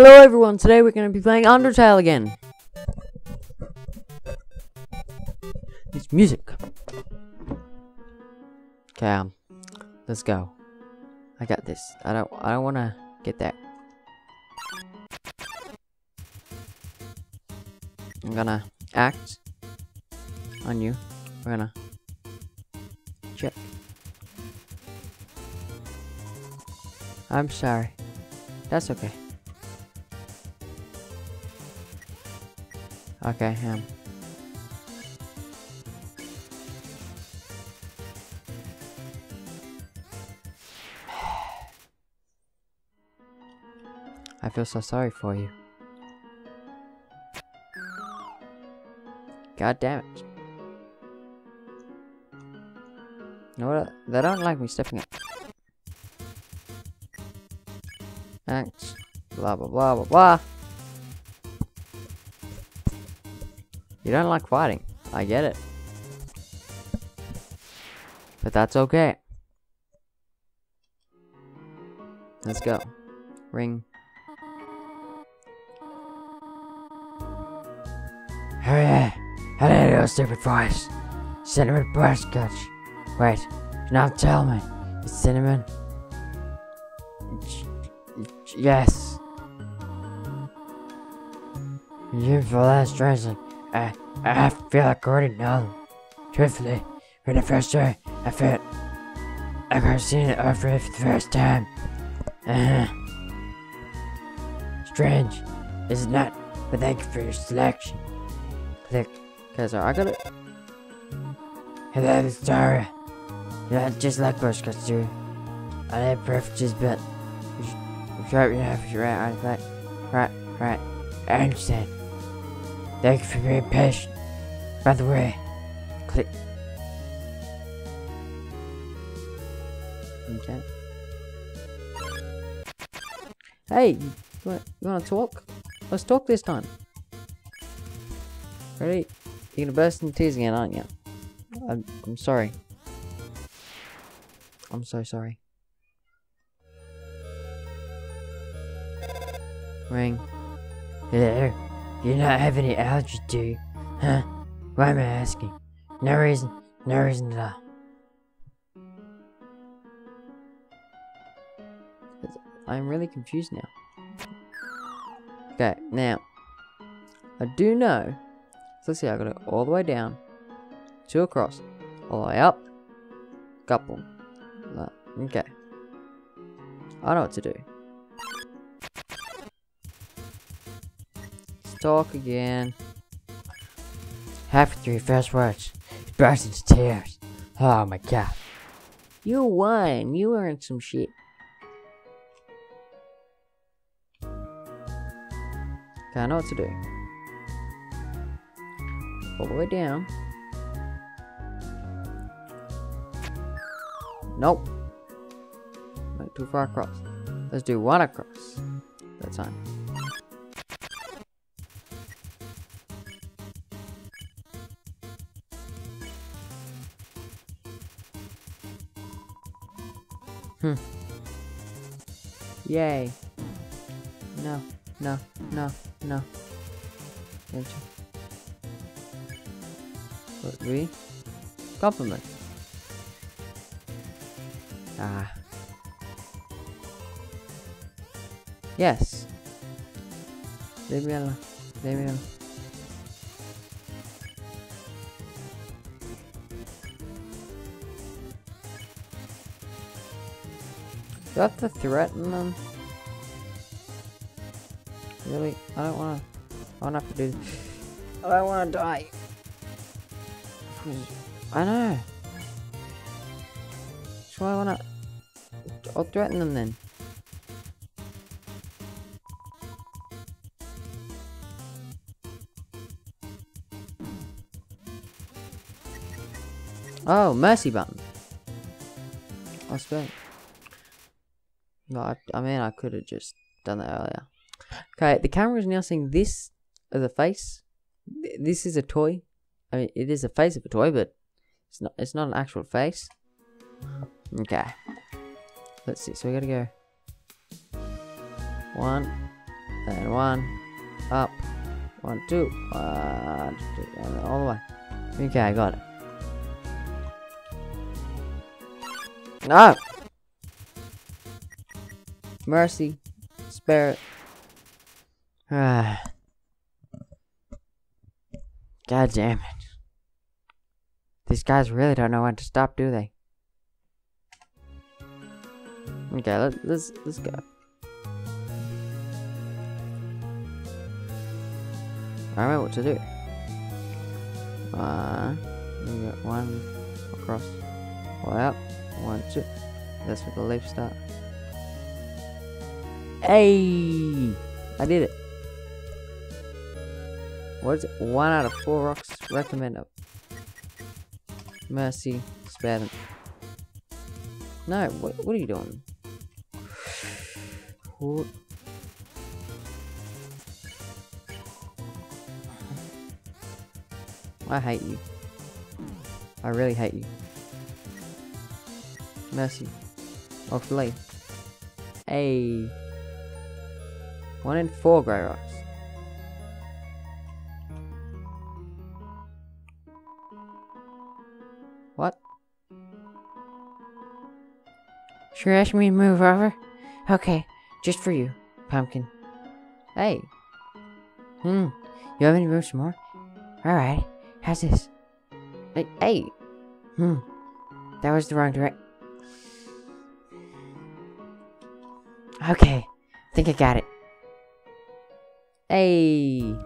Hello everyone, today we're going to be playing Undertale again. It's music. Okay, um, let's go. I got this. I don't, I don't want to get that. I'm gonna act on you. We're gonna check. I'm sorry. That's okay. Okay. I feel so sorry for you. God damn it. You know what? They don't like me stepping up. Thanks. Blah blah blah blah blah. You don't like fighting. I get it. But that's okay. Let's go. Ring. Hurry! Hello, stupid voice. Cinnamon butterscotch. Wait, now tell me. It's cinnamon. Yes. You feel that strangely. I, I feel like already know. Truthfully, for the first time, I felt like I've seen it over for the first time. Uh -huh. Strange, is it not? But thank you for your selection. Click. Okay, so I got it. Hello, Star. Yeah, just like Bushcats do. I have preferences, but I'm sure you have your right on right, right, right. I understand. Thank you for being patient. By the way, click. Okay. Hey, want, you want to talk? Let's talk this time. Ready? You're gonna burst into tears again, aren't you? I'm, I'm sorry. I'm so sorry. Ring. Hello? You not have any allergies, do you? Huh? Why am I asking? No reason. No reason at all. I'm really confused now. Okay, now. I do know. So let's see, I got it all the way down. Two across. All the way up. Couple. Okay. I know what to do. Talk again. Halfway through your words, burst into tears. Oh my god. You won. You earned some shit. I know what to do. All the way down. Nope. Not too far across. Let's do one across. That time. Hmm. Yay. No, no, no, no. Enter. What, we? Compliment. Ah. Yes. Leave me alone. Leave me alone. Do I have to threaten them? Really? I don't wanna... I don't have to do this. I don't wanna die. I know. That's why I wanna... I'll threaten them then. Oh, mercy button. I suppose. No, I, I mean, I could have just done that earlier. Okay, the camera is now seeing this as a face. This is a toy. I mean, it is a face of a toy, but it's not. It's not an actual face. Okay. Let's see. So we gotta go. One. And one. Up. One, two. One, two. And all the way. Okay, I got it. No! Mercy. Spare it. Ah. God damn it. These guys really don't know when to stop, do they? Okay, let, let's let's go. I remember what to do. Uh, we got one across, up, one, two. That's where the leaf start. Hey, I did it. What is it? One out of four rocks recommend up. Mercy, spare them. No, what, what are you doing? What? I hate you. I really hate you. Mercy. Off Lee. Hey. One in four grey rocks. What? Sure asked me to move over? Okay, just for you, pumpkin. Hey. Hmm. You have any room some more? Alright. How's this? Hey, hey. Hmm. That was the wrong direction. Okay. think I got it. Hey.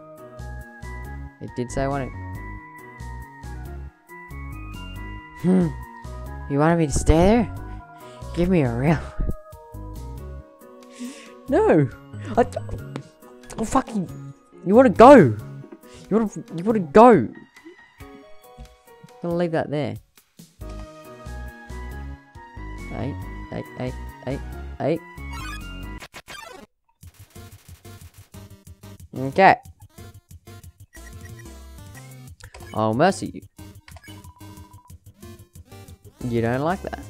It did say I wanted. Hmm. You wanted me to stay there? Give me a real. no. I. Oh fucking. You want to go? You want to? You want to go? I'm gonna leave that there. Eight, eight, eight, eight, eight. Okay. Oh, mercy you. You don't like that.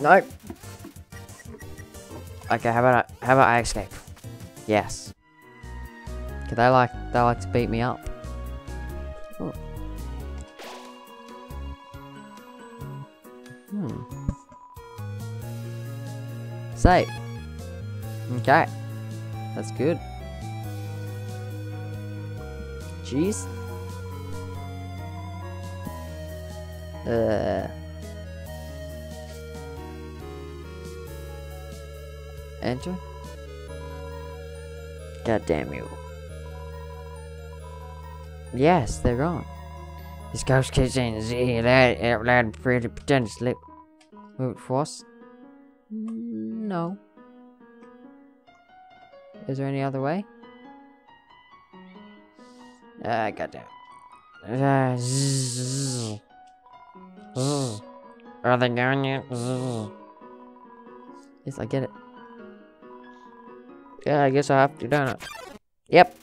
Nope. Okay, how about I, how about I escape? Yes. Cause they like they like to beat me up. Oh. Hmm. Save. Okay. That's good. Jeez. Uh. Enter. God damn you. Yes, they're gone. This ghost kitchen loud out loud and free to pretend to sleep. Move force? No. Is there any other way? Ah, uh, goddamn. Uh, zzz. Zzz. Are they gone yet? Zzz. Yes, I get it. Yeah, I guess I have to, don't I? Yep.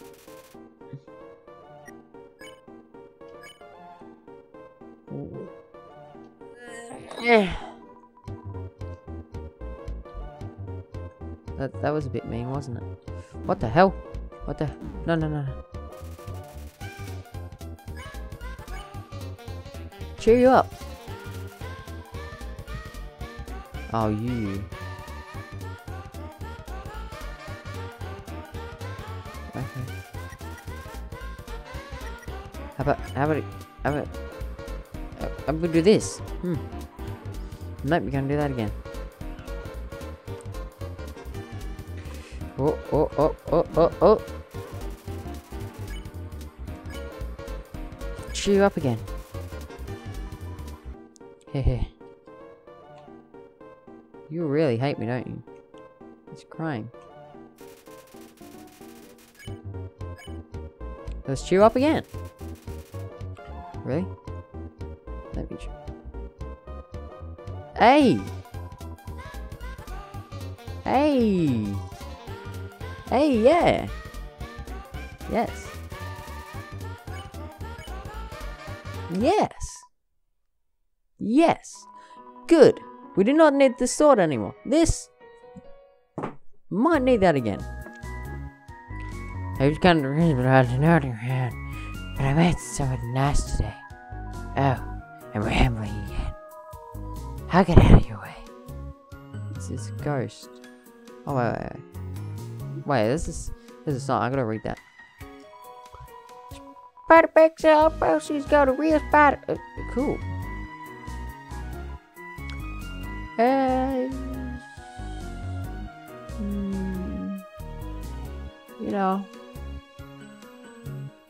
That, that was a bit mean, wasn't it? What the hell? What the? No, no, no. Cheer you up. Oh, you. Okay. How about, how about, how about, I'm gonna do this. Hmm. Nope, we're gonna do that again. Oh, oh, oh, oh, oh, oh. Cheer up again. Hehe. you really hate me, don't you? It's crying. Let's cheer up again. Really? Let me. Hey! Hey! Hey, yeah! Yes. Yes! Yes! Good! We do not need the sword anymore. This Might need that again. I was kind of reason but I your hand. But I met someone nice today. Oh, I'm rambling again. I'll get out of your way. This is a ghost. Oh, wait, wait, wait. Wait, this is, this is a song. I gotta read that. Spider picks out, bro. She's got a real spider. Uh, cool. Hey. Hmm. You know,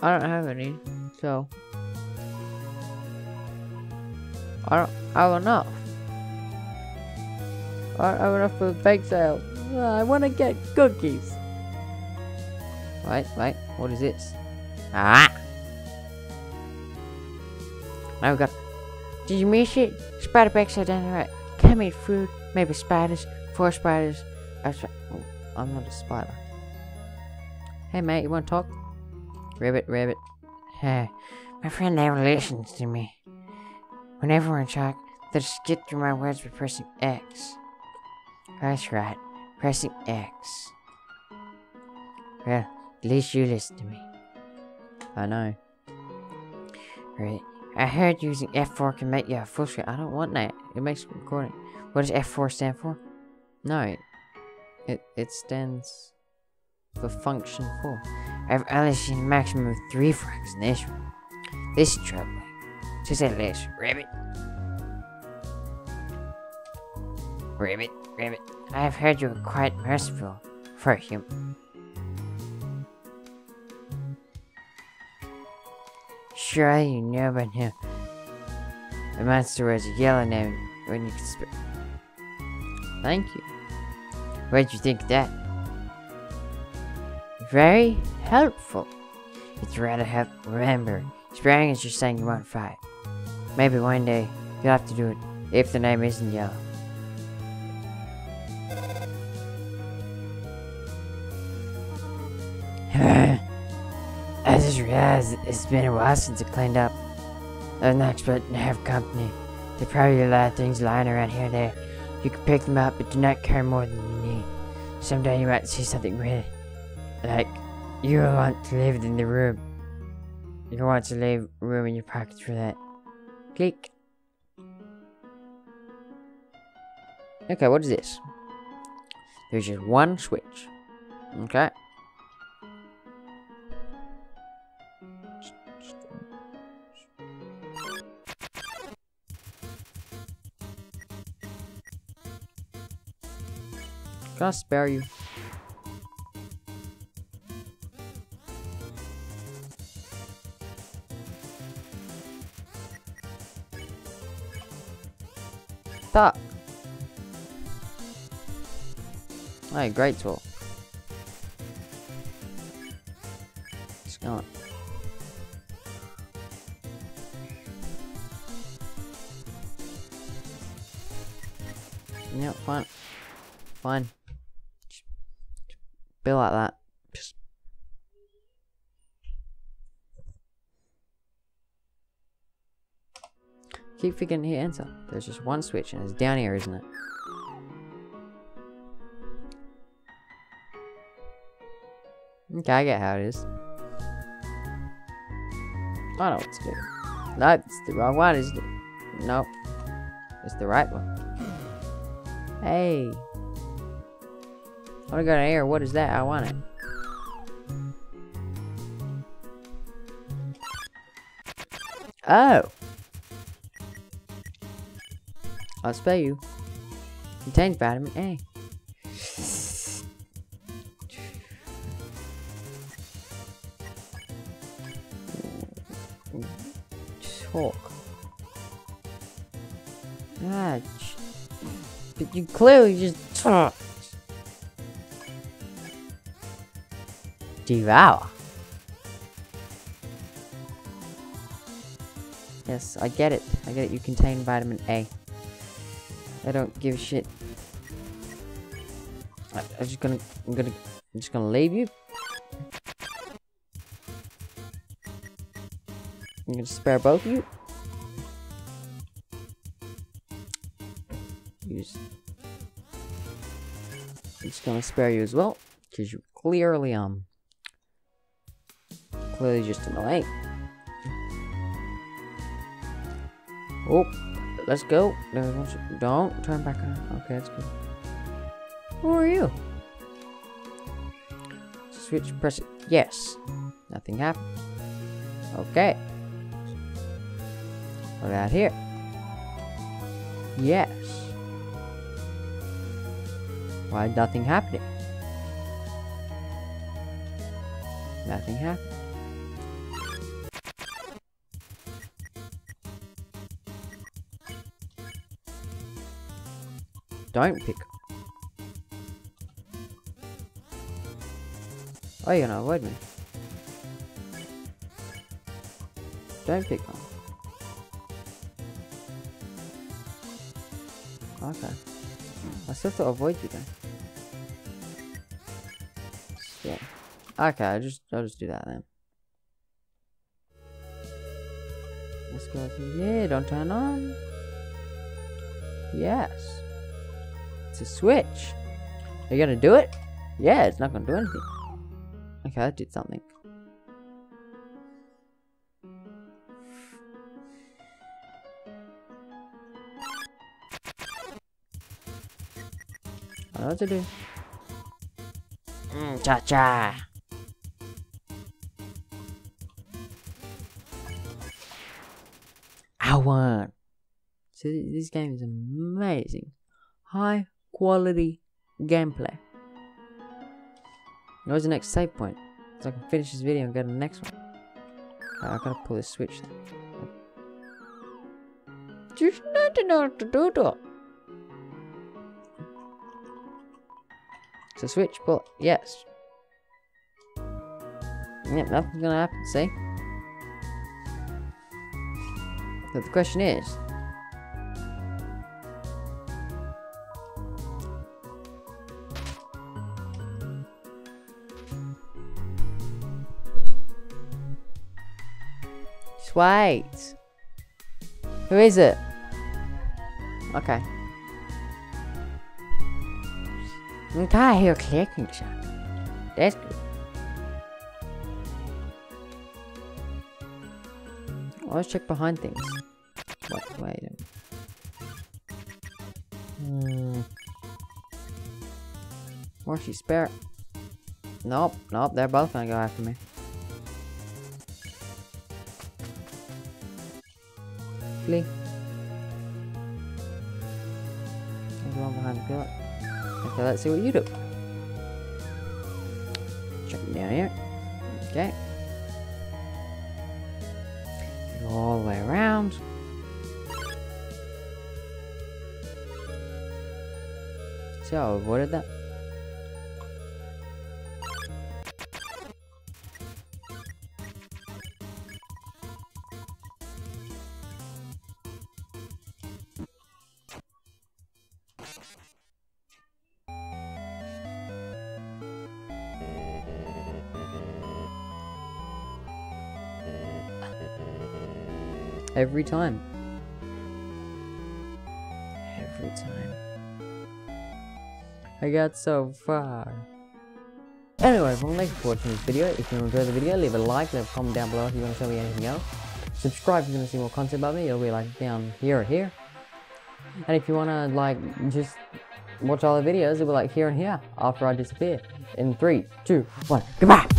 I don't have any, so I don't have enough. I don't have enough for the bake sale. Uh, I want to get cookies. Wait, wait, what is this? Ah! Now we got. Did you miss it? Spider the right. Can eat food? Maybe spiders. Four spiders. Oh, I'm not a spider. Hey mate, you wanna talk? Rabbit, rabbit. Hey, my friend never listens to me. Whenever we're in shock, they just get through my words by pressing X. That's right, pressing X. Well, at least you listen to me. I know. Right. I heard using F4 can make you a full screen. I don't want that. It makes recording. What does F4 stand for? No. It it stands for function 4. I've only seen a maximum of 3 frags in this room. This is troubling. To say least. Rabbit. Rabbit, rabbit. I have heard you are quite merciful for a human. Surely you know by. The monster was yelling at name when you could speak. Thank you. What did you think of that? Very helpful. It's rather help. Remember, spraying is just saying you want to fight. Maybe one day you'll have to do it if the name isn't yellow. Just it's been a while since I cleaned up. I'm not expecting to have company. There probably a lot of things lying around here there. You can pick them up, but do not carry more than you need. Someday you might see something weird. Like, you want to leave it in the room. You want to leave room in your pockets for that. Click. Okay, what is this? There's just one switch. Okay. I spare you? Stop. Hey, great tool. It's gone. Yeah, fine. Fine. Be like that. Just keep forgetting to hit enter. There's just one switch and it's down here, isn't it? Okay, I get how it is. I know what to do. No, it's the wrong one, isn't it? Nope. It's the right one. Hey. I got an air. What is that? I want it. Oh. I'll spell you. Contains vitamin A. Talk. Ah, but you clearly just talk. Devour. Yes, I get it. I get it. You contain vitamin A. I don't give a shit. I, I'm just gonna, I'm gonna, I'm just gonna leave you. I'm gonna spare both of you. Use. just gonna spare you as well, because you clearly, um, clearly just annoying. Oh, let's go. Don't turn back around. Okay, that's good. Who are you? Switch, press it. Yes. Nothing happened. Okay. What about here? Yes. Why nothing happening? Nothing happened. Don't pick. Oh, you're gonna avoid me. Don't pick one. Okay. I still have to avoid you then. Yeah. Okay, I just I'll just do that then. Let's go through here, don't turn on. Yes. It's a switch. Are you gonna do it? Yeah, it's not gonna do anything. Okay, that did something. I know what to do. Mm, cha cha. I won. So this game is amazing. High quality gameplay. Where's the next save point? So I can finish this video and go to the next one. I gotta pull this switch. There's nothing else to do to it. So switch, pull it. Yes. Yep, nothing's gonna happen, see? But the question is, wait. Who is it? Okay. Okay, I hear clicking sound. That's good. Let's check behind things. What? Wait a minute. Hmm. Spare. Nope, nope, they're both gonna go after me. Behind the pillar. Okay, let's see what you do. It down here. Okay. Go all the way around. See how I avoided that? Every time. Every time. I got so far. Anyway, everyone, thanks for watching this video. If you enjoyed the video, leave a like, leave a comment down below if you want to show me anything else. Subscribe if you want to see more content about me, it'll be like down here or here. And if you want to like just watch all the videos, it'll be like here and here after I disappear. In three, two, one, goodbye!